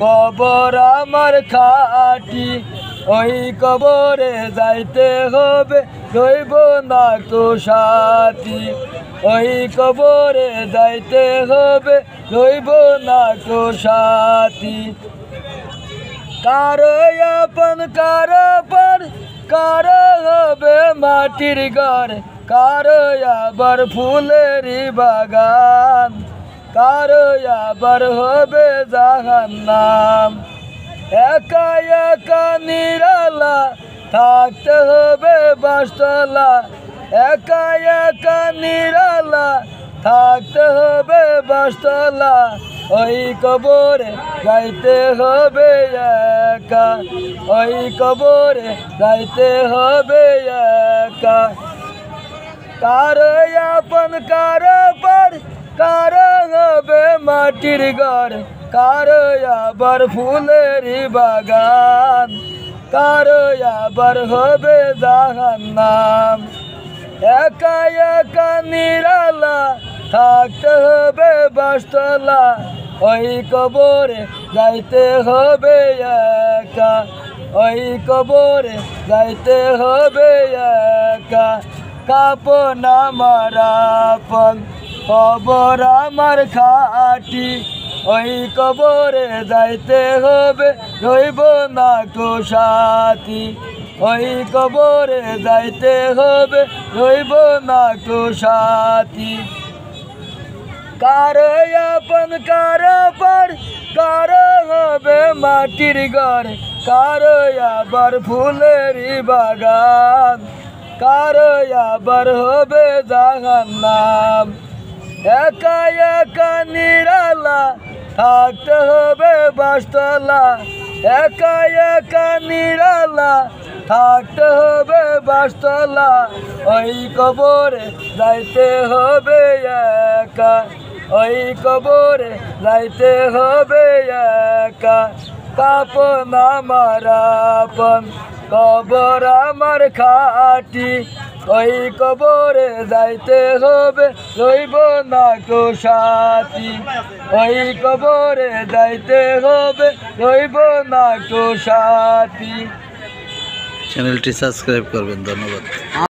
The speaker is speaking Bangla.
কবর আমার খাটি, ওই কবরে যাইতে হবে, রইব না তো সাথী। ওই কবরে যাইতে হবে, রইব না তো সাথী। কারও আপন, কারও পর, কারও হবে মাটির ঘর, কারও আবার ফুলেরই বাগান। কারও আবার হবে জাহান্নাম। একা একা নিরালা থাকতে হবে বাসতলা। একা একা নিরালা থাকতে হবে বাসতলা। ওই কবরে যাইতে হবে একা। ওই কবরে যাইতে হবে একা। কারও আপন কারও পর কারও হবে মাটির ঘর, কারও আবার ফুলের বাগান, কারও আবার হবে জাহান্নাম। একা একা নিরালা থাকতে হবে বাসতলা, ওই কবরে যাইতে হবে একা, ওই কবরে যাইতে হবে একা কাপন আমার আপন কবর আমার খাটি, ওই কবরে যাইতে হবে, রইব না তো সাথী। ওই কবরে যাইতে হবে, রইব না তো সাথী। কার আপন, কার পর কারও হবে মাটির ঘর, কার আবার ফুলেরই বাগান, কার আবার হবে জাহান্নাম। একা একা নিরালা, থাকতে হবে বাসতলা। একা একা নিরালা, থাকতে হবে বাসতলা। ওই কবরে যাইতে হবে একা, ওই কবরে যাইতে হবে একা। কাপন আমার আপন, কবর আমার খাটি। ওই কবরে যাইতে হবে, রইব না তো সাথী। ওই কবরে যাইতে হবে, রইব না তো সাথী। চ্যানেলটি সাবস্ক্রাইব করবেন, ধন্যবাদ।